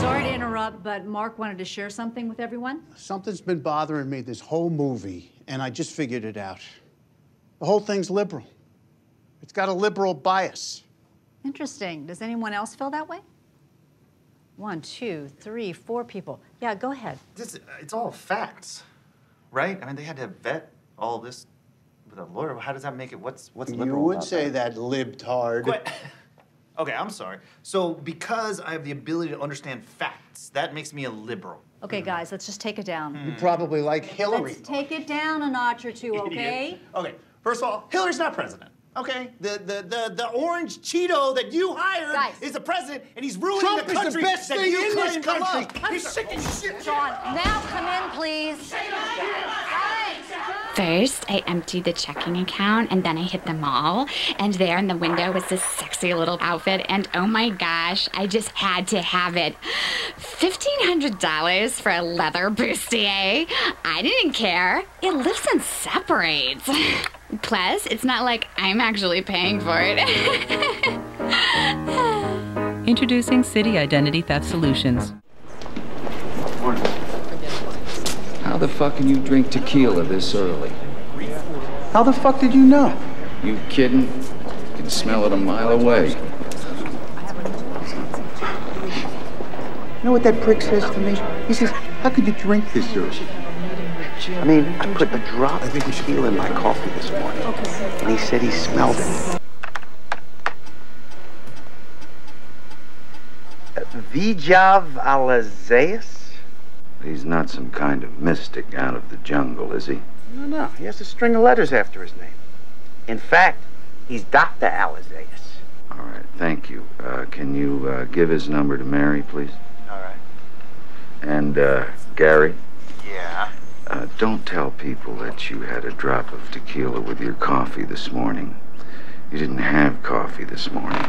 Sorry to interrupt, but Mark wanted to share something with everyone. Something's been bothering me this whole movie, and I just figured it out. The whole thing's liberal. It's got a liberal bias. Interesting. Does anyone else feel that way? One, two, three, four people. Yeah, go ahead. This, it's all facts, right? I mean, they had to vet all this with a lawyer. How does that make it? What's what's liberal? You would about say that libtard. Quit. okay, I'm sorry. So because I have the ability to understand facts, that makes me a liberal. Okay, hmm. guys, let's just take it down. Hmm. You probably like Hillary. Let's take it down a notch or two, okay? Idiot. Okay. First of all, Hillary's not president. Okay, the the the, the orange Cheeto that you hired Guys. is the president, and he's ruining Trump the is the country best that thing in this claim country. love. He's sick as shit. John, now come in, please. First, I emptied the checking account and then I hit the mall. And there in the window was this sexy little outfit. And oh my gosh, I just had to have it. $1,500 for a leather bustier. I didn't care. It lifts and separates. Plus, it's not like I'm actually paying for it. Introducing Citi Identity Theft Solutions. How the fuck can you drink tequila this early? How the fuck did you know? You kidding? You can smell it a mile away. You know what that prick says to me? He says, How could you drink this early? I mean, I put a drop of tequila in my coffee this morning, and he said he smelled it. Vijav Alazeus? He's not some kind of mystic out of the jungle, is he? No, no, he has a string of letters after his name. In fact, he's Dr. Alazeus. All right, thank you. Uh, can you uh, give his number to Mary, please? All right. And uh, Gary, Yeah. uh, don't tell people that you had a drop of tequila with your coffee this morning. You didn't have coffee this morning.